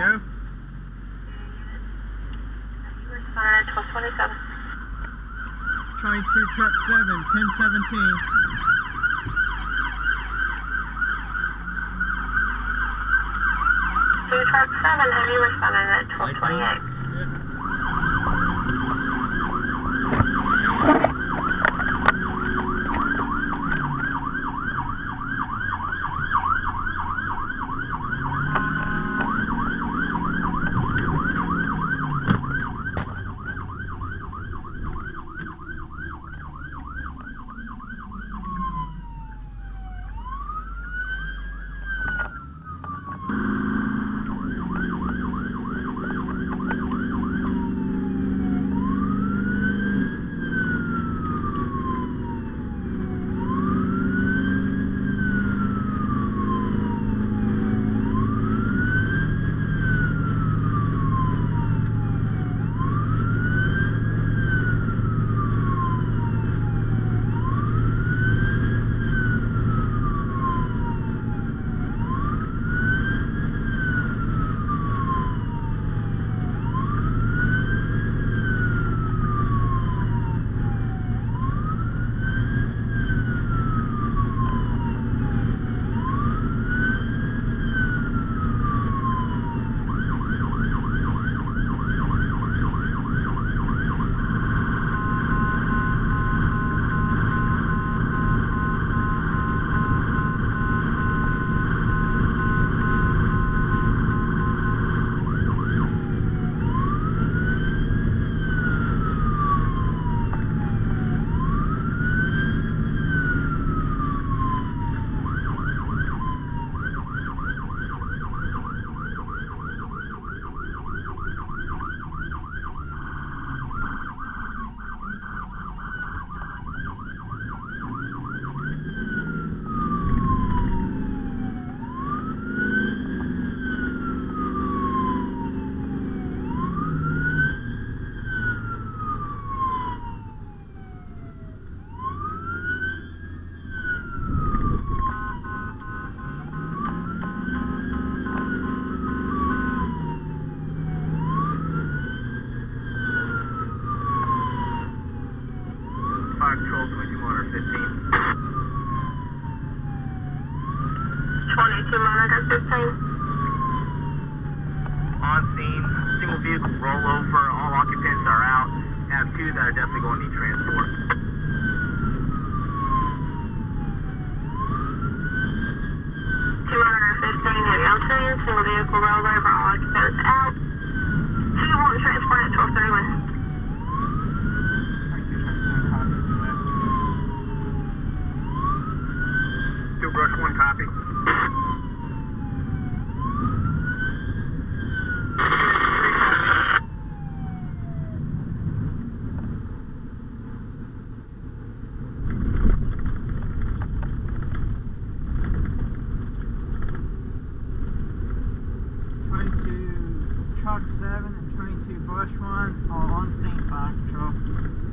go. Trying to truck 7, 1017. To truck 7, have you responded at 1228? Five Patrol, 21 or 15. Twenty-two monitor fifteen? On scene, single vehicle rollover, all occupants are out. Have two that are definitely going to need transport. Two monitor fifteen, have y'all seen single vehicle rollover, all occupants out? 22 Truck 7 and 22 Bush 1, all on St. back truck.